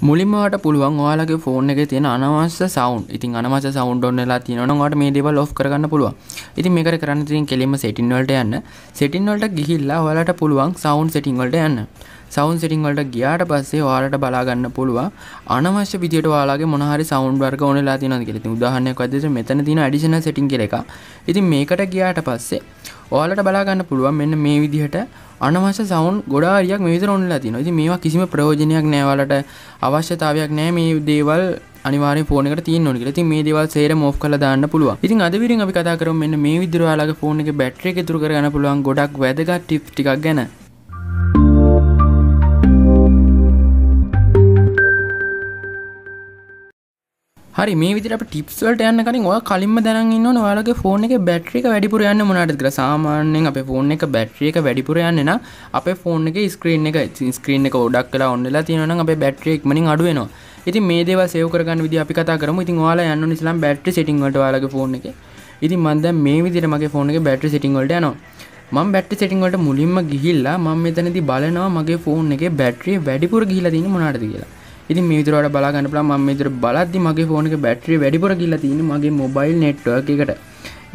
මුලින්මට පුළුවන් ඔයාලගේ ෆෝන් එක තියෙන අනවශ්‍ය සවුන්් ඉතින් අනවශ්‍ය සවුන්් ඔන්නලා තියෙනවාට මේ දේවල් ඔෆ් කරගන්න පුළුවන් ඉතින් මේකට කරන්න තින් කෙලින්ම සෙටින් වලට යන්න සෙටින් වලට ගිහිල්ලා ඔයාලට පුළුවන් සවුන්් සෙටින් වලට යන්න සවුන් සිටිං වලට ගියාට පස්සේ ඔයාලට බලාගන්න පුළුවන් අනවශ්‍ය විදියට ඔයාලගේ මොන හරි සවුන්ඩ් වර්ග ඕනෙලා තියෙනවද කියලා. ඉතින් උදාහරණයක් වශයෙන් මෙතන තියෙන ඇඩිෂනල් සෙටිං කියලා එකක්. ඉතින් මේකට ගියාට පස්සේ ඔයාලට බලාගන්න පුළුවන් මෙන්න මේ විදිහට අනවශ්‍ය සවුන් ගොඩාරියක් මේ විතර ඔන්ලා තියෙනවා. ඉතින් මේවා කිසිම ප්‍රයෝජනයක් නෑ ඔයාලට අවශ්‍යතාවයක් නෑ මේ දේවල් අනිවාර්යෙන් ෆෝන් එකට තියෙන්න ඕනේ කියලා. ඉතින් මේ දේවල් සේරම ඔෆ් කරලා දාන්න පුළුවන්. ඉතින් අද විදිහින් අපි කතා කරමු මෙන්න මේ විදිහට ඔයාලගේ ෆෝන් එකේ බැටරි එක ඉතුරු කරගන්න පුළුවන් ගොඩක් වැදගත් ටිප්ස් ටිකක් ගැන. හරි මේ විදිහට අපි ටිප්ස් වලට යන්න කලින් ඔයා කලින්ම දැනන් ඉන්න ඕනේ ඔයාලගේ ෆෝන් එකේ බැටරි එක වැඩිපුර යන්නේ මොනවටද කියලා. සාමාන්‍යයෙන් අපේ ෆෝන් එක බැටරි එක වැඩිපුර යන්නේ නම් අපේ ෆෝන් එකේ ස්ක්‍රීන් එක ස්ක්‍රීන් එක ගොඩක් වෙලා ඔන් වෙලා තියෙනවා නම් අපේ බැටරි ඉක්මනින් අඩු වෙනවා. ඉතින් මේ දේවල් සේව් කරගන්න විදිහ අපි කතා කරමු. ඉතින් ඔයාලා යන්න ඕනේ ඉස්සලම් බැටරි සෙටින් වලට ඔයාලගේ ෆෝන් එකේ. ඉතින් මම දැන් මේ විදිහට මගේ ෆෝන් එකේ බැටරි සෙටින් වලට යනවා. මම බැටරි සෙටින් වලට මුලින්ම ගිහිල්ලා මම මෙතනදී බලනවා මගේ ෆෝන් එකේ බැටරිය වැඩිපුර ගිහිලා තියෙන්නේ මොනවටද කියලා. ඉතින් මේ විදිහට බලා ගන්න පුළුවන් මම මේ විදිහට බලද්දි මගේ ෆෝන් එකේ බැටරිය වැඩිපුර ගිහිලා තියෙන්නේ මගේ මොබයිල් නෙට්වර්ක් එකට.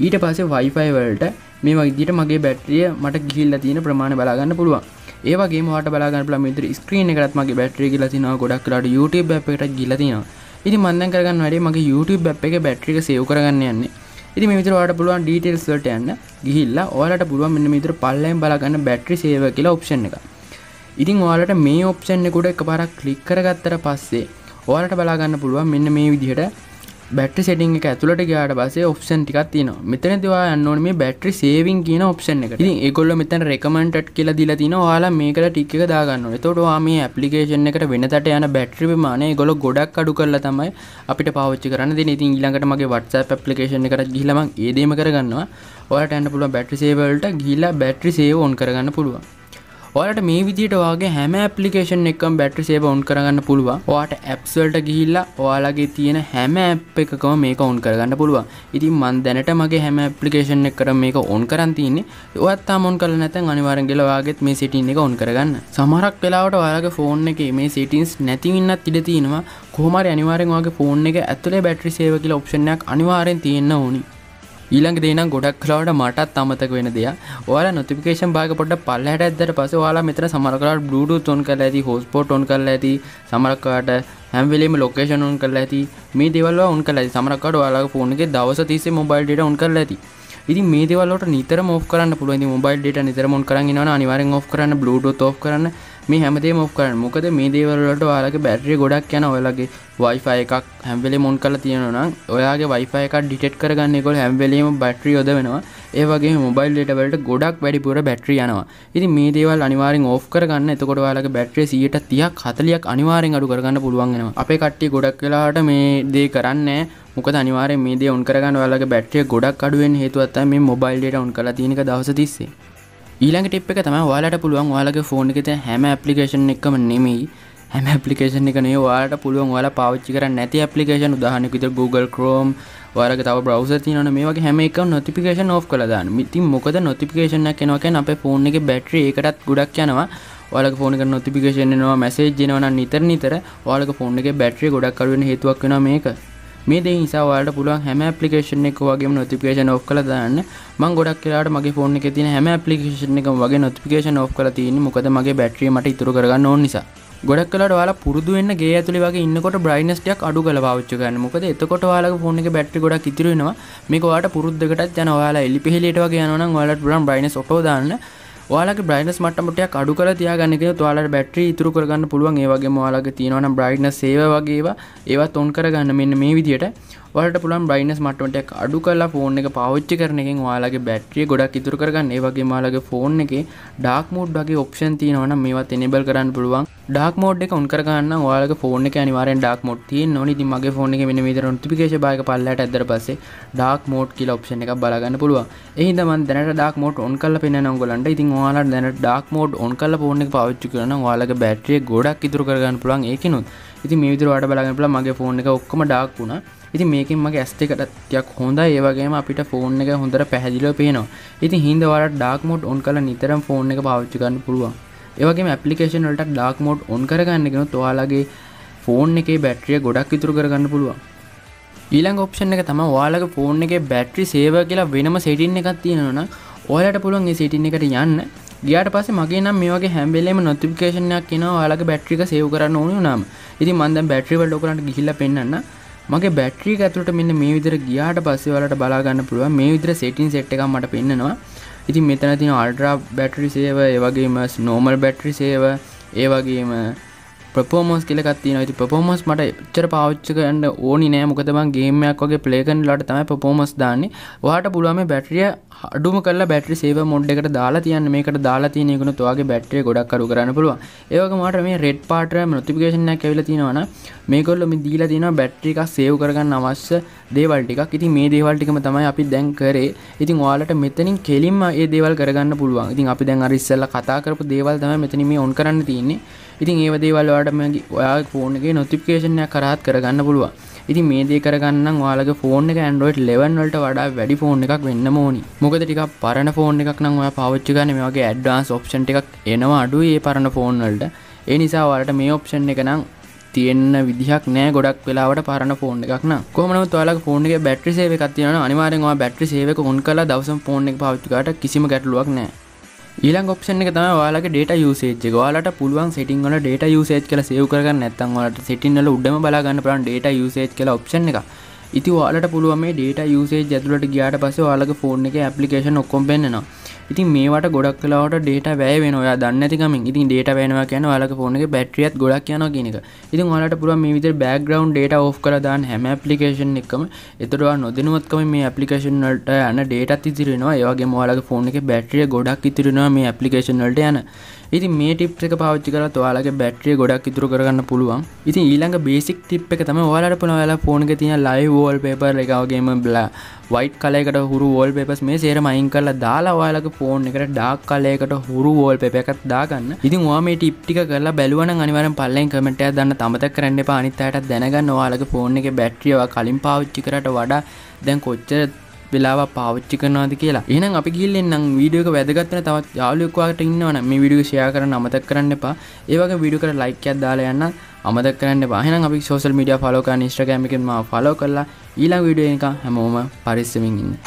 ඊට පස්සේ Wi-Fi වලට මේ විදිහට මගේ බැටරිය මට ගිහිල්ලා තියෙන ප්‍රමාණය බලා ගන්න පුළුවන්. ඒ වගේම ඔයාලට බලා ගන්න පුළුවන් මේ විදිහට ස්ක්‍රීන් එකටත් මගේ බැටරිය ගිහිලා තිනවා ගොඩක් වෙලාවට YouTube app එකටත් ගිහිලා තිනවා. ඉතින් මම දැන් කරගන්න වැඩේ මගේ YouTube app එකේ බැටරි එක සේව් කරගන්න යන්නේ. ඉතින් මේ විදිහට ඔයාලට පුළුවන් ඩීටේල්ස් වලට යන්න ගිහිල්ලා ඔයාලට පුළුවන් මෙන්න මේ විදිහට පල්ලෙන් බලා ගන්න බැටරි සේවර් කියලා ඔප්ෂන් එක. ඉතින් ඔයාලට මේ ඔප්ෂන් එක උඩ එකපාරක් ක්ලික් කරගත්තට පස්සේ ඔයාලට බලා ගන්න පුළුවන් මෙන්න මේ විදිහට බැටරි සෙටින් එක ඇතුළට ගියාට පස්සේ ඔප්ෂන් ටිකක් තියෙනවා. මෙතනදී ඔයා යන්න ඕනේ මේ බැටරි සේවිං කියන ඔප්ෂන් එකට. ඉතින් ඒගොල්ලෝ මෙතන රෙකමෙන්ඩඩ් කියලා දීලා තිනවා. ඔයාලා මේකට ටික් එක දාගන්න ඕනේ. එතකොට ඔයා මේ ඇප්ලිකේෂන් එකට වෙනතට යන බැටරි ප්‍රමාණය ඒගොල්ලෝ ගොඩක් අඩු කරලා තමයි අපිට පාවිච්චි කරන්න දෙන්නේ. ඉතින් ඊළඟට මගේ WhatsApp ඇප්ලිකේෂන් එකට ගිහිල්ලා මම ඒ දේම කරගන්නවා. ඔයාලට යන්න පුළුවන් බැටරි සේව් වලට ගිහිල්ලා බැටරි සේව් ඔන් කරගන්න පුළුවන්. ඔයාලට මේ විදිහට ඔයාගේ හැම ඇප්ලිකේෂන් එකකම බැටරි සේව ඔන් කරගන්න පුළුවන්. ඔයාට ඇප්ස් වලට ගිහිල්ලා ඔයාලගේ තියෙන හැම ඇප් එකකම මේක ඔන් කරගන්න පුළුවන්. ඉතින් මම දැනට මගේ හැම ඇප්ලිකේෂන් එකකටම මේක ඔන් කරන් තියෙන්නේ. ඔයත් තාම ඔන් කරලා නැත්නම් අනිවාර්යෙන් ගිහලා ඔයාගෙත් මේ සෙටින් එක ඔන් කරගන්න. සමහරක් වෙලාවට ඔයාලගේ ෆෝන් එකේ මේ සෙටින්ස් නැති වෙන්නත් ඉඩ තියෙනවා. කොහොම හරි අනිවාර්යෙන් ඔයාගේ ෆෝන් එක ඇතුලේ බැටරි සේව කියලා ඔප්ෂන් එකක් අනිවාර්යෙන් තියෙන්න ඕනි. ඊළඟ දේනම් ගොඩක් කලාවට මටත් අමතක වෙන දෙයක්. ඔයාලා නොටිෆිකේෂන් භාග පොඩ්ඩක් පල්ලහැට ඇද්දට පස්සේ ඔයාලා මෙතන සමහර කලාවට Bluetooth on කරලා ඇති hotspot on කරලා ඇති සමහර කලාවට හැම වෙලෙම ලොකේෂන් on කරලා ඇති මේ දේවල් ඔයා on කරලා ඇති. සමහර කලාවට ඔයාලගේ ෆෝන් එකේ දවස් 30 මොබයිල් data on කරලා ඇති. ඉතින් මේ දේවල් වලට නිතරම ඔෆ් කරන්න පුළුවන්. ඉතින් මොබයිල් data නිතරම on කරන් ඉනවනම් අනිවාර්යෙන් ඔෆ් කරන්න Bluetooth ඔෆ් කරන්න. මේ හැමදේම ඔෆ් කරන්න. මොකද මේ දේවල් වලට ඔයාලගේ බැටරිය ගොඩක් යන ඔයාලගේ Wi-Fi එකක් හැම වෙලේම ඔන් කරලා තියෙනවා නම් ඔයාගේ Wi-Fi එකක් ඩිටෙක්ට් කරගන්න ඒගොල්ලෝ හැම වෙලේම බැටරිය යොදවනවා. ඒ වගේම මොබයිල් data වලට ගොඩක් වැඩිපුර බැටරිය යනවා. ඉතින් මේ දේවල් අනිවාර්යෙන් ඔෆ් කරගන්න. එතකොට ඔයාලගේ බැටරිය 130ක් 40ක් අනිවාර්යෙන් අඩු කරගන්න පුළුවන් වෙනවා. අපේ කට්ටිය ගොඩක් වෙලාවට මේ දේ කරන්නේ මොකද අනිවාර්යෙන් මේ දේ ඔන් කරගන්න ඔයාලගේ බැටරිය ගොඩක් අඩු වෙන්න හේතුවක් තමයි මේ මොබයිල් data ඔන් කරලා තියෙන එක දවස් 30 ඊළඟ ටිප් එක තමයි ඔයාලට පුළුවන් ඔයාලගේ ෆෝන් එකේ තියෙන හැම ඇප්ලිකේෂන් එකම නෙමෙයි හැම ඇප්ලිකේෂන් එක නෙවෙයි ඔයාලට පුළුවන් ඔයාලා පාවිච්චි කරන්නේ නැති ඇප්ලිකේෂන් උදාහරණයක් විදිහට Google Chrome ඔයාලගේ තව බ්‍රවුසර් තියෙනවනේ මේ වගේ හැම එකම නොටිෆිකේෂන් ඔෆ් කරලා දාන්න. ඉතින් මොකද නොටිෆිකේෂන් එකක් එනවා කියන්නේ අපේ ෆෝන් එකේ බැටරි ඒකටත් ගොඩක් යනවා. ඔයාලගේ ෆෝන් එකට නොටිෆිකේෂන් එනවා මැසේජ් එනවා නම් නිතර නිතර ඔයාලගේ ෆෝන් එකේ බැටරිය ගොඩක් අඩු වෙන හේතුවක් වෙනවා මේක. මේ දේ නිසා ඔයාලට පුළුවන් හැම ඇප්ලිකේෂන් එක වගේම නොටිෆිකේෂන් ඔෆ් කරලා දාන්න. මම ගොඩක් වෙලාවට මගේ ෆෝන් එකේ තියෙන හැම ඇප්ලිකේෂන් එකම වගේ නොටිෆිකේෂන් ඔෆ් කරලා තියෙන්නේ. මොකද මගේ බැටරිය මට ඉතුරු කරගන්න ඕන නිසා. ගොඩක් වෙලාවට ඔයාලා පුරුදු වෙන්න ගේ ඇතුලේ වගේ ඉන්නකොට බ්‍රයිට්නස් ටිකක් අඩු කරලා පාවිච්චි කරන්න. මොකද එතකොට ඔයාලගේ ෆෝන් එකේ බැටරි ගොඩක් ඉතුරු වෙනවා. මේක ඔයාලට පුරුද්දකටත් යන ඔයාලා එලිපෙහෙලියට වගේ යනවා නම් ඔයාලට පුළුවන් බ්‍රයිට්නස් ඔටෝ දාන්න. ඔයාලගේ බ්‍රයිට්නස් මට්ටම ටිකක් අඩු කරලා තියාගන්න කියනොත් ඔයාලට බැටරි ඉතුරු කරගන්න පුළුවන්. ඒ වගේම ඔයාලගේ තියෙනවා නම් බ්‍රයිට්නස් සේව වගේ ඒවා ඒවත් ඔන් කරගන්න මෙන්න මේ විදිහට ඔයාලට පුළුවන් බ්‍රයිට්නස් මට්ටම ටිකක් අඩු කරලා ෆෝන් එක පාවිච්චි කරන එකෙන් ඔයාලගේ බැටරිය ගොඩක් ඉතුරු කරගන්න. ඒ වගේම ඔයාලගේ ෆෝන් එකේ ඩාර්ක් මෝඩ් වගේ ඔප්ෂන් තියෙනවා නම් මේවත් එනේබල් කරන්න පුළුවන්. ඩාර්ක් මෝඩ් එක ඔන් කරගන්න ඔයාලගේ ෆෝන් එකේ අනිවාර්යෙන් ඩාර්ක් මෝඩ් තියෙන්න ඕනේ. ඉතින් මගේ ෆෝන් එකේ මෙන්න මේ විදිහට නොටිෆිකේෂන් බායක පල්ලයට ඇද්දට පස්සේ ඩාර්ක් මෝඩ් කියලා ඔප්ෂන් එකක් බලාගන්න පුළුවන්. ඒ හින්දා මම දැනට ඩාර්ක් මෝඩ් ඔන් කරලා පෙන්නන ඔයගොල්ලන්ට ඉතින් ඔයාලට දැනට ඩාර්ක් මෝඩ් ඔන් කරලා ෆෝන් එක පාවිච්චි කරනවා නම් ඔයාලගේ බැටරිය ගොඩක් ඉතුරු කරගන්න පුළුවන් ඒකිනුත්. ඉතින් මේ විදිහට ඔයාලට බලාගන්න පුළුවන් මගේ ෆෝන් එක ඔක්කොම ඩාර්ක් වුණා. ඉතින් මේකින් මගේ ඇස් දෙකට ටිකක් හොඳයි. ඒ වගේම අපිට ෆෝන් එක හොඳට පැහැදිලිව පේනවා. ඉතින් හින්දා ඔයාලට ඩාර්ක් මෝඩ් ඔන් කරලා නිතරම ෆෝන් එක පාවිච්චි කරන්න පුළුවන්. ඒ වගේම ඇප්ලිකේෂන් වලට ඩාර්ක් මෝඩ් ඔන් කරගන්න කෙනොත් ඔයාලගේ ෆෝන් එකේ බැට්‍රිය ගොඩක් ඉතුරු කරගන්න පුළුවන්. ඊළඟ ඔප්ෂන් එක තමයි ඔයාලගේ ෆෝන් එකේ බැටරි සේව කියලා වෙනම සෙටින් එකක් තියෙනවා නම් ඔයාලට පුළුවන් ඒ සෙටින් එකට යන්න. ගියාට පස්සේ මගේ නම් මේ වගේ හැම වෙලේම නොටිෆිකේෂන් එකක් එනවා ඔයාලගේ බැටරි එක සේව් කරන්න ඕනේ වුණාම. ඉතින් මම දැන් බැටරි වලට ඔයගලන්ට ගිහිල්ලා පෙන්නන්න මගේ බැටරි එක ඇතුළට මෙන්න මේ විදිහට ගියාට පස්සේ ඔයාලට බලා ගන්න පුළුවන්. මේ විදිහට සෙටින් සෙට් එකක් මට පෙන්නනවා. ඉතින් මෙතන තියෙන අල්ට්‍රා බැටරි සේව ඒ වගේම නෝමල් බැටරි සේව ඒ වගේම ප්‍රපෝමෝස් කියල තින ති පොමෝස් මට එච්චර පාච්ච කන්න ඕනි නෑ. මොකද බං ගේමයක් වගේ පලේකන් ලට තමයි පොමෝස් දාන්නේ. වාට පුළුවම බැටරිය අඩුම කල බැටරි සේව මොඩ් එකට දාලා තියන්න. මේකට දාලා තියනෙකුණු තුවාගේ බැට්‍රිය ගොඩක් කරු කරන්න පුළුව ඒක මට මේ රෙඩ් පාට නොතිපිකේෂනයක් ඇවිල තියෙනවන මේකොල්ල මේ දීලා තියෙන බැට්‍රික සේව් කරගන්න අවශ්‍ය දේවල් ටිකක්. ඉතින් මේ දේවල් ටිකම තමයි අපි දැන් කරේ. ඉතින් ඔයාලට මෙතනින් කෙලින්ම ඒ දේවල් කරගන්න පුළුවන්. ඉතින් අපි දැන් අර ඉස්සෙල්ලා කතා කරපු දේවල් තමයි මෙතනින් මේ ඔන් කරන්න තියෙන්නේ. ඉතින් ඒ දේවල් ඔයාලට මේ ඔයාගේ ෆෝන් එකේ නොටිෆිකේෂන් එකක් කරාත් කරගන්න පුළුවන්. ඉතින් මේ දේ කරගන්න ඔයාලගේ ෆෝන් එක Android 11 වලට වඩා වැඩි ෆෝන් එකක් වෙන්න ඕනි. මොකද ටිකක් පරණ ෆෝන් එකක් නම් ඔයා පාවිච්චි කරන්නේ මේ වගේ ඇඩ්වාන්ස් ඔප්ෂන් ටිකක් එනවා අඩුයි මේ පරණ ෆෝන් වලට. ඒ නිසා ඔයාලට මේ ඔප්ෂන් එක නම් තියෙන්න විදිහක් නෑ ගොඩක් වෙලාවට පරණ ෆෝන් එකක් නම් කොහොම නමුත් ඔයාලගේ ෆෝන් එකේ බැටරි සේව එකක් තියෙනවා අනිවාර්යෙන් ඔයා බැටරි සේව එක ඔන් කරලා දවසම ෆෝන් එක පාවිච්චි කරාට කිසිම ගැටලුවක් නෑ ඊළඟ ඔප්ෂන් එක තමයි ඔයාලගේ data usage එක. ඔයාලට පුළුවන් setting වල data usage කියලා save කරගන්න නැත්නම් ඔයාලට setting වල උඩම බලා ගන්න පුළුවන් data usage කියලා option එක. ඉතින් ඔයාලට පුළුවන් මේ data usage ඇතුළට ගියාට පස්සේ ඔයාලගේ phone එකේ application ඔක්කොම පෙන්නනවා. ඉතින් මේවට ගොඩක් කලාවට ඩේට වැය වෙන ඔයා දන්න ඇතිකමින් ඉතින් ඩේට වෙනවා කියන ඔයාලගේ ෆෝන් එකේ බැටරියත් ගොඩක් යනවා කියන එක. ඉතින් ඔයාලට පුළුවන් මේ විදිහට බෑග්ග්‍රවුන්ඩ් ඩේටා ඕෆ් කරලා දාන්න හැම ඇප්ලිකේෂන් එකකම. එතකොට ඔයා නොදැනුවත්කම මේ ඇප්ලිකේෂන් වලට යන ඩේටාත් ඉතිරි වෙනවා. ඒ වගේම ඔයාලගේ ෆෝන් එකේ බැටරිය ගොඩක් ඉතිරි වෙනවා මේ ඇප්ලිකේෂන් වලට යන. ඉතින් මේ ටිප් එක පාවිච්චි කරලා ඔයාලගේ බැටරිය ගොඩක් ඉතුරු කරගන්න පුළුවන්. ඉතින් ඊළඟ බේසික් ටිප් එක තමයි ඔයාලට පුළුවන් ඔයාලා ෆෝන් එකේ තියෙන ලයිව් වෝල්පේපර් එක වගේම වයිට් කලයකට හුරු වෝල් පෙපස් මේ සේරම අයින් කරලා දාලා ඔයාලගේ ෆෝන් එකට ඩාක් කලයකට හුරු වෝල් පෙප එකක් දාගන්න ඉතින් ඔයා මේ ටිප් ටික කරලා බැලුවනම් අනිවාර්යෙන් පල්ලෙන් කමෙන්ට් එකක් දාන්න තමතක් කරන්න එපා අනිත් අයටත් දැනගන්න ඔයාලගේ ෆෝන් එකේ බැටරිය ඔයා කලින් පාවිච්චි කරාට වඩා දැන් කොච්චර වෙලාව පාවිච්චි කරනවාද කියලා. එහෙනම් අපි ගිහින් නම් වීඩියෝ එක වැදගත් වෙන තවත් යාළුවෙක් වාට ඉන්නවනම් මේ වීඩියෝ එක ෂෙයා කරන්න අමතක කරන්න එපා. ඒ වගේ වීඩියෝ එකට ලයික් එකක් දාලා යන්න අමතක කරන්න එපා. එහෙනම් අපි සෝෂල් මීඩියා ෆලෝ කරන්න Instagram එකෙන් මාව ෆලෝ කරලා ඊළඟ වීඩියෝ එක හැමෝම පරිස්සමින් ඉන්න.